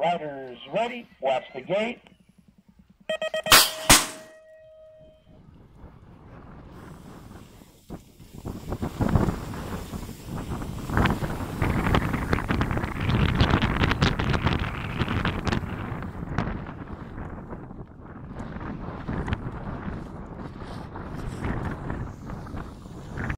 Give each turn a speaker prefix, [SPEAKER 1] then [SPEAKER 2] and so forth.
[SPEAKER 1] Riders ready. Watch the gate.